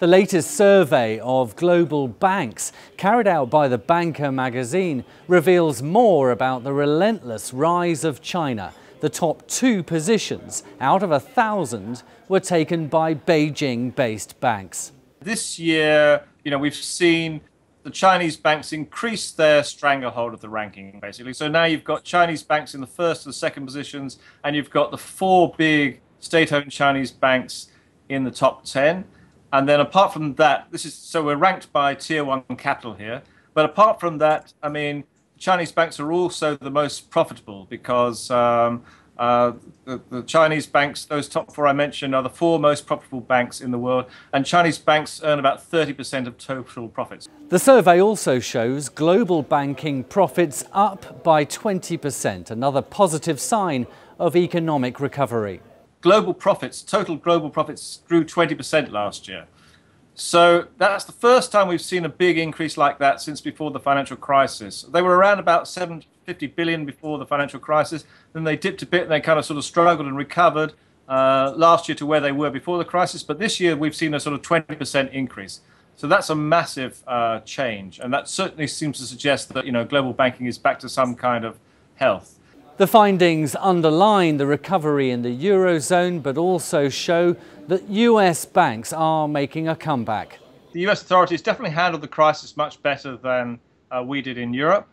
The latest survey of global banks, carried out by the Banker magazine, reveals more about the relentless rise of China. The top two positions out of a thousand were taken by Beijing based banks. This year, you know, we've seen the Chinese banks increase their stranglehold of the ranking, basically. So now you've got Chinese banks in the first and the second positions, and you've got the four big state owned Chinese banks in the top 10. And then apart from that, this is so we're ranked by tier one capital here. But apart from that, I mean, Chinese banks are also the most profitable because um, uh, the, the, Chinese banks, those top four I mentioned, are the four most profitable banks in the world, and Chinese banks earn about 30% of total profits. The survey also shows global banking profits up by 20%, another positive sign of economic recovery global profits, total global profits grew 20% last year. So that's the first time we've seen a big increase like that since before the financial crisis. They were around about 750 billion before the financial crisis. Then they dipped a bit and they kind of sort of struggled and recovered uh, last year to where they were before the crisis. But this year we've seen a sort of 20% increase. So that's a massive uh, change, and that certainly seems to suggest that you know global banking is back to some kind of health. The findings underline the recovery in the Eurozone, but also show that US banks are making a comeback. The US authorities definitely handled the crisis much better than uh, we did in Europe.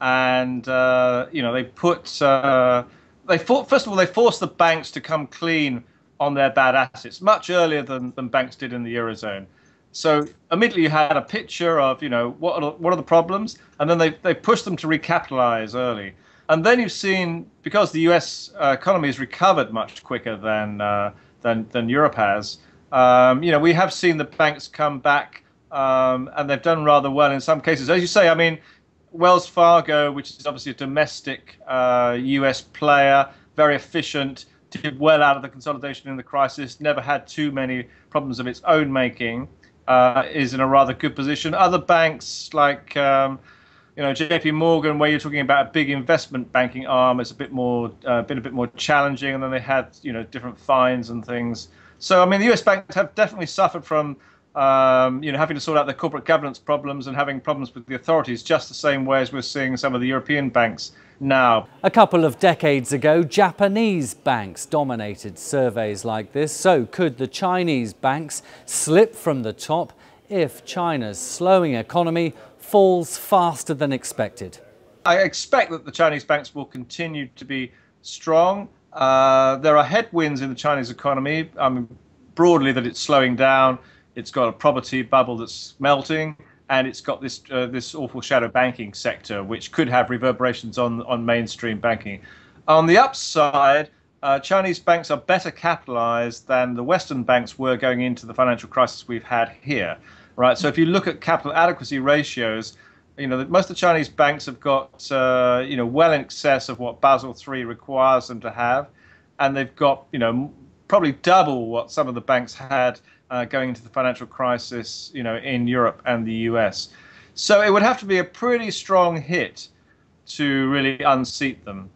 And, uh, you know, they put, uh, they first of all, they forced the banks to come clean on their bad assets much earlier than, than banks did in the Eurozone. So immediately you had a picture of, you know, what are, what are the problems? And then they, they pushed them to recapitalize early. And then you've seen because the U.S. Uh, economy has recovered much quicker than uh, than than Europe has. Um, you know, we have seen the banks come back, um, and they've done rather well in some cases. As you say, I mean, Wells Fargo, which is obviously a domestic uh, U.S. player, very efficient, did well out of the consolidation in the crisis, never had too many problems of its own making, uh, is in a rather good position. Other banks like um, you know, JP Morgan, where you're talking about a big investment banking arm, it's a bit more, uh, been a bit more challenging, and then they had, you know, different fines and things. So, I mean, the US banks have definitely suffered from, um, you know, having to sort out their corporate governance problems and having problems with the authorities, just the same way as we're seeing some of the European banks now. A couple of decades ago, Japanese banks dominated surveys like this. So, could the Chinese banks slip from the top if China's slowing economy falls faster than expected? I expect that the Chinese banks will continue to be strong. Uh, there are headwinds in the Chinese economy. I mean, broadly, that it's slowing down. It's got a property bubble that's melting, and it's got this uh, this awful shadow banking sector, which could have reverberations on on mainstream banking. On the upside, uh, Chinese banks are better capitalized than the Western banks were going into the financial crisis we've had here right? So if you look at capital adequacy ratios, you know, most of the Chinese banks have got, uh, you know, well in excess of what Basel III requires them to have, and they've got, you know, probably double what some of the banks had uh, going into the financial crisis, you know, in Europe and the US. So it would have to be a pretty strong hit to really unseat them.